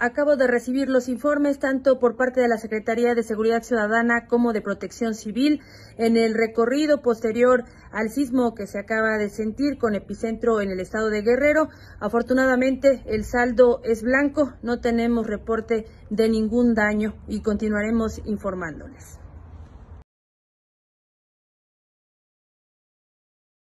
Acabo de recibir los informes tanto por parte de la Secretaría de Seguridad Ciudadana como de Protección Civil en el recorrido posterior al sismo que se acaba de sentir con epicentro en el estado de Guerrero. Afortunadamente el saldo es blanco, no tenemos reporte de ningún daño y continuaremos informándoles.